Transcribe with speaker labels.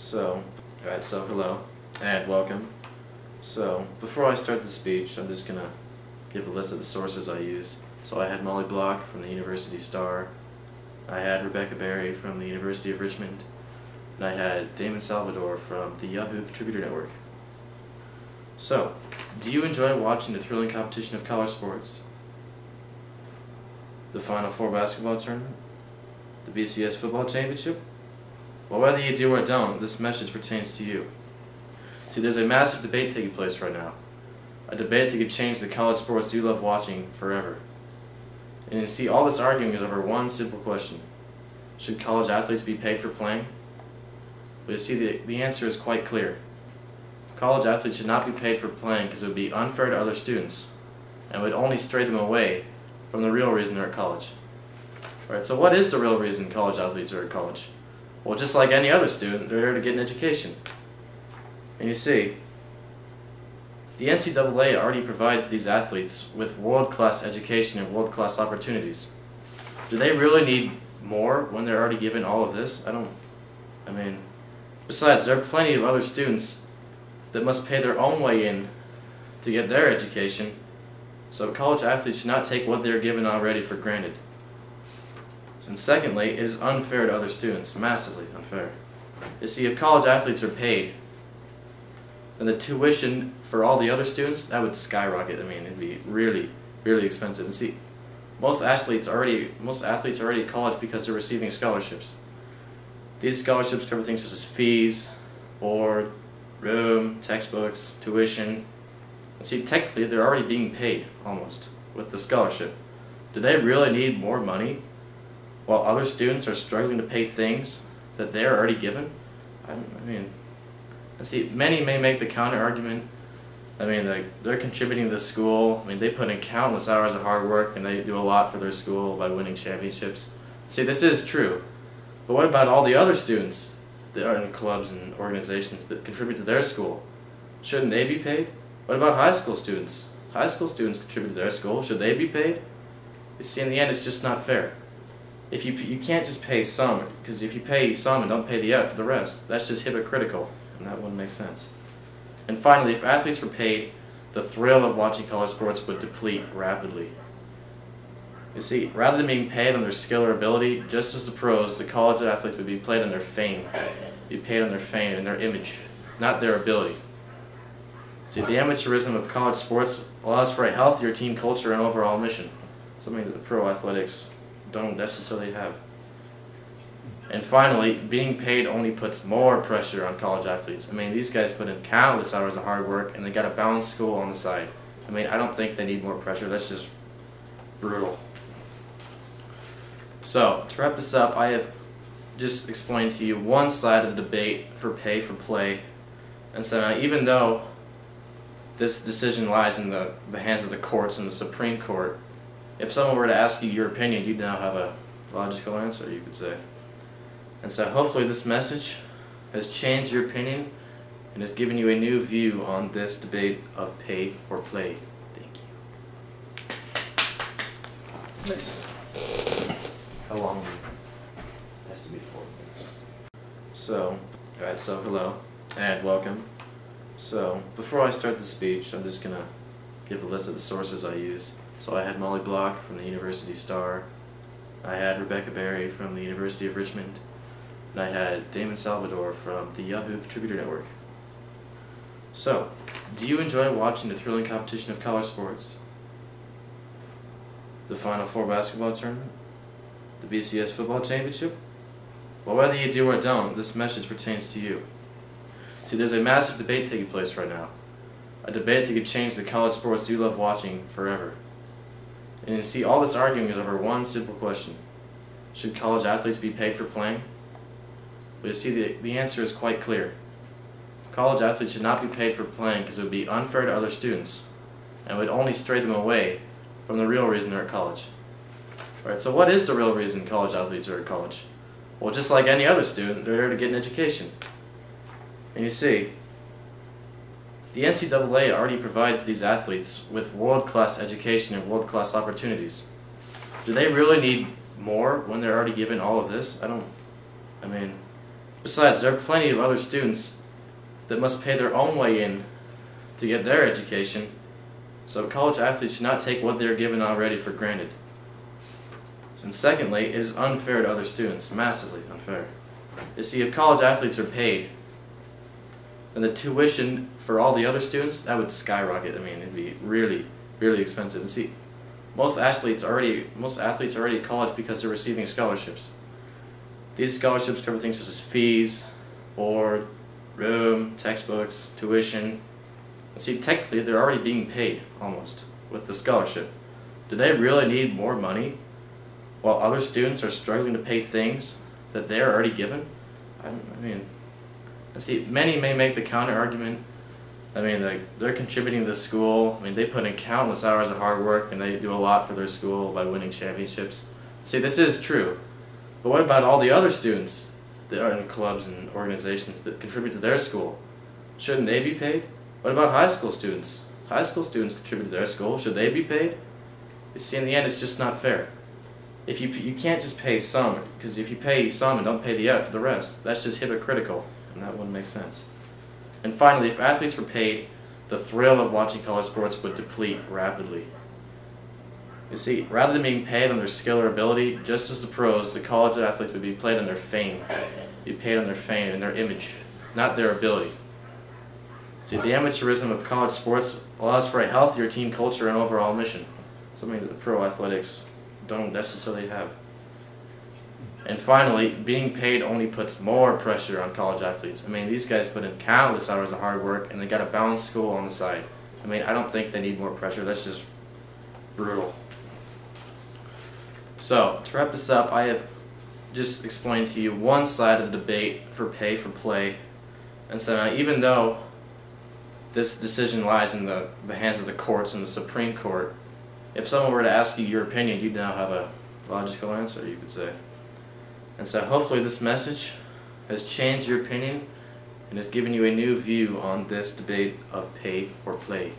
Speaker 1: So, alright, so hello and welcome. So, before I start the speech, I'm just gonna give a list of the sources I used. So I had Molly Block from the University Star, I had Rebecca Berry from the University of Richmond, and I had Damon Salvador from the Yahoo Contributor Network. So, do you enjoy watching the thrilling competition of college sports? The Final Four basketball tournament? The BCS football championship? Well, whether you do or don't, this message pertains to you. See, there's a massive debate taking place right now. A debate that could change the college sports you love watching forever. And you see, all this arguing is over one simple question. Should college athletes be paid for playing? But you see, the, the answer is quite clear. College athletes should not be paid for playing because it would be unfair to other students and would only stray them away from the real reason they're at college. Alright, so what is the real reason college athletes are at college? Well, just like any other student, they're there to get an education. And you see, the NCAA already provides these athletes with world-class education and world-class opportunities. Do they really need more when they're already given all of this? I don't, I mean, besides, there are plenty of other students that must pay their own way in to get their education, so college athletes should not take what they're given already for granted. And secondly, it is unfair to other students, massively unfair. You see, if college athletes are paid, then the tuition for all the other students, that would skyrocket. I mean, it'd be really, really expensive. And see, most athletes already, most athletes are already at college because they're receiving scholarships. These scholarships cover things such as fees, board, room, textbooks, tuition. And see, technically, they're already being paid, almost, with the scholarship. Do they really need more money while other students are struggling to pay things that they're already given? I, I mean, I see, many may make the counter argument. I mean, like, they're contributing to the school. I mean, they put in countless hours of hard work and they do a lot for their school by winning championships. See, this is true. But what about all the other students that are in clubs and organizations that contribute to their school? Shouldn't they be paid? What about high school students? High school students contribute to their school. Should they be paid? You see, in the end, it's just not fair if you you can't just pay some because if you pay some and don't pay the uh, the rest, that's just hypocritical, and that wouldn't make sense. And finally, if athletes were paid, the thrill of watching college sports would deplete rapidly. You see, rather than being paid on their skill or ability, just as the pros, the college athletes would be paid on their fame, be paid on their fame and their image, not their ability. See, the amateurism of college sports allows for a healthier team culture and overall mission, something that the pro athletics don't necessarily have. And finally, being paid only puts more pressure on college athletes. I mean, these guys put in countless hours of hard work and they got a balanced school on the side. I mean, I don't think they need more pressure. That's just brutal. So, to wrap this up, I have just explained to you one side of the debate for pay for play. And so now, even though this decision lies in the, the hands of the courts and the Supreme Court, if someone were to ask you your opinion, you'd now have a logical answer, you could say. And so hopefully this message has changed your opinion and has given you a new view on this debate of pay or play. Thank you. How long is it? Has to be four minutes. So, alright, so hello and welcome. So, before I start the speech, I'm just gonna give a list of the sources I used. So I had Molly Block from the University Star, I had Rebecca Berry from the University of Richmond, and I had Damon Salvador from the Yahoo Contributor Network. So, do you enjoy watching the thrilling competition of college sports? The Final Four basketball tournament? The BCS football championship? Well, whether you do or don't, this message pertains to you. See, there's a massive debate taking place right now. A debate that could change the college sports you love watching forever. And you see, all this arguing is over one simple question. Should college athletes be paid for playing? But you see, the, the answer is quite clear. College athletes should not be paid for playing because it would be unfair to other students and would only stray them away from the real reason they're at college. Alright, so what is the real reason college athletes are at college? Well, just like any other student, they're there to get an education. And you see, the NCAA already provides these athletes with world-class education and world-class opportunities. Do they really need more when they're already given all of this? I don't, I mean, Besides, there are plenty of other students that must pay their own way in to get their education, so college athletes should not take what they are given already for granted. And secondly, it is unfair to other students, massively unfair. You see, if college athletes are paid, then the tuition for all the other students, that would skyrocket. I mean, it'd be really, really expensive. And see, most athletes already, most athletes are already at college because they're receiving scholarships. These scholarships cover things such as fees, board, room, textbooks, tuition. And see, technically, they're already being paid, almost, with the scholarship. Do they really need more money while other students are struggling to pay things that they are already given? I, I mean, see, many may make the counter argument. I mean, like, they're contributing to the school. I mean, they put in countless hours of hard work and they do a lot for their school by winning championships. See, this is true. But what about all the other students that are in clubs and organizations that contribute to their school? Shouldn't they be paid? What about high school students? High school students contribute to their school. Should they be paid? You see, in the end, it's just not fair. If you you can't just pay some, because if you pay some and don't pay the uh, the rest, that's just hypocritical, and that wouldn't make sense. And finally, if athletes were paid, the thrill of watching college sports would deplete rapidly. You see, rather than being paid on their skill or ability, just as the pros, the college athletes would be paid on their fame, be paid on their fame and their image, not their ability. See, the amateurism of college sports allows for a healthier team culture and overall mission, something that the pro athletics don't necessarily have. And finally, being paid only puts more pressure on college athletes. I mean, these guys put in countless hours of hard work and they got a balanced school on the side. I mean, I don't think they need more pressure. That's just brutal. So, to wrap this up, I have just explained to you one side of the debate for pay for play. And so now, even though this decision lies in the, the hands of the courts and the Supreme Court, if someone were to ask you your opinion, you'd now have a logical answer, you could say. And so hopefully this message has changed your opinion and has given you a new view on this debate of pay for play.